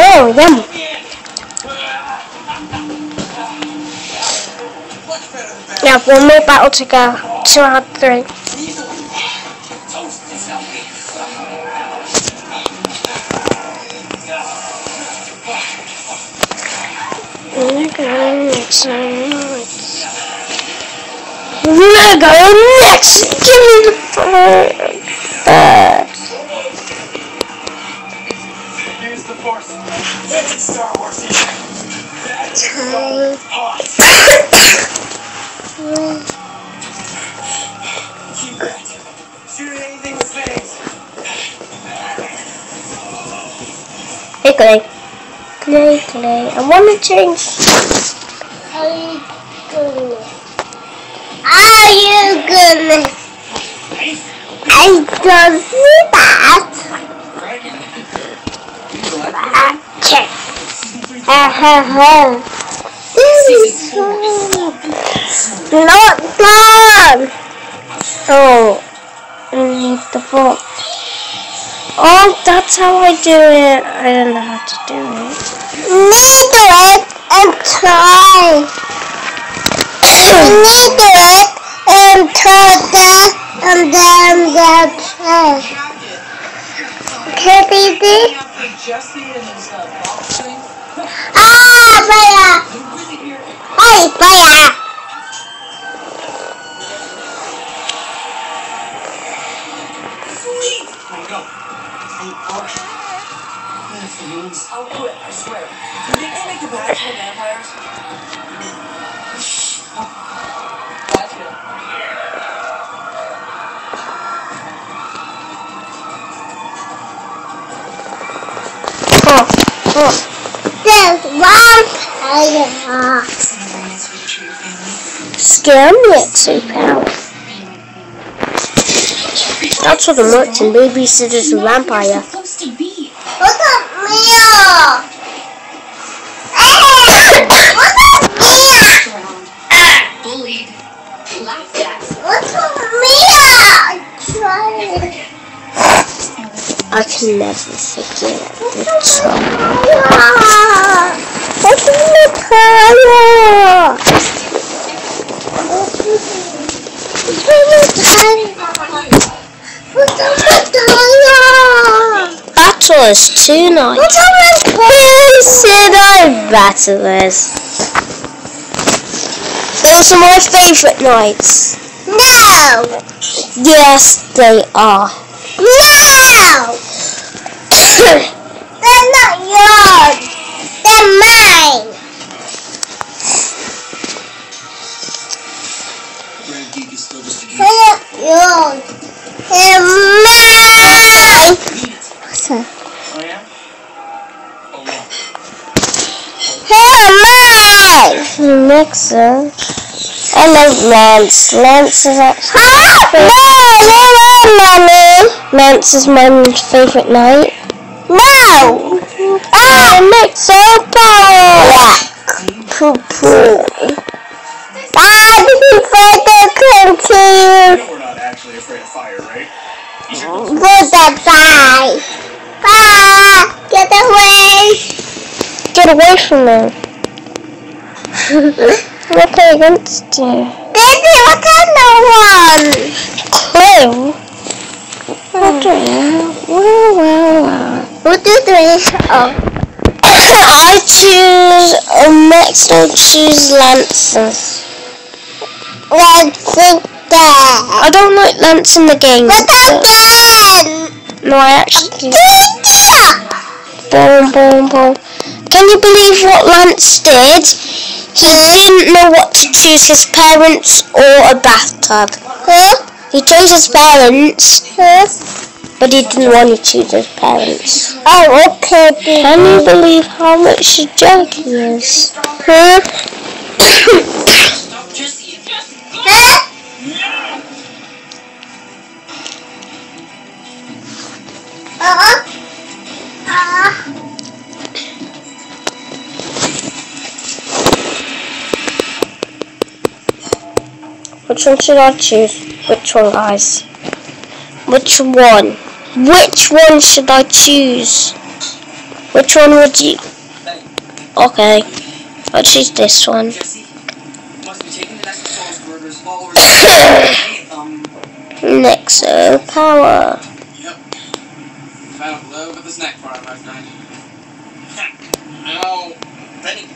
Oh, yum. We one more battle to go. Two out of three. Mega next! Give me the! Use the force. It's Star Wars here. That's hot. Keep that. Shoot anything with fangs. hey, Clay. Clay, Clay. I want to change. Are you goodness? Are you goodness? I don't see that. Okay. Ha ha ha. This is not done. Oh, I need the book. Oh, that's how I do it. I don't know how to do it. Needle it and try. Needle it and try that and then the eh. try. Okay, baby? Jesse fire! Hey, fire! Sweet! I know. Hey, Arch. That's the news. I'll do it, I swear. Can you make a match with vampires? Oh, oh. There's one. Scare me at two pounds. That's what a merchant babysitter's a vampire. supposed to be? Look at Mia! Hey! Look at Mia! Bullied, laughed at. Look at Mia! I can never forget the trouble. Ah! Look at the color! Look at the color! Look at the color! Battle two nights. Look at the Who said I battle is? Those are my favourite knights. No! Yes, they are. No! They're not yours! They're mine! Brand Geek is still just a They're yours! They're mine! What's that? Oh, yeah? Oh, yeah. They're mine! Nexo. I love Lance. Lance is actually Huh? No! No, Mommy! Lance is my favourite knight. No! Ah! Nexo power! Poo poo. Dad, he said they continue we're not actually afraid of fire, right? the die. Ah! Get away! Get away from me. What play against you? Baby, what kind of one? Clue? Don't know. Well, well, well. What do three? Oh. I choose, uh, next I'll choose Lances. Let's sit. I don't like Lance in the game. What but- again? No, I actually! Boom, boom, boom. Can you believe what Lance did? He didn't know what to choose, his parents or a bathtub. Huh? He chose his parents, Huh? But he didn't want to choose his parents. Oh, okay, baby. Can you believe how much a jerk he is? Huh? Huh? Uh-huh. Uh-huh. Which one should I choose? Which one, guys? Which one? Which one should I choose? Which one would you? Okay, I'll choose this one. Nexo power. Yep. Found the snack bar. Ow. Benny,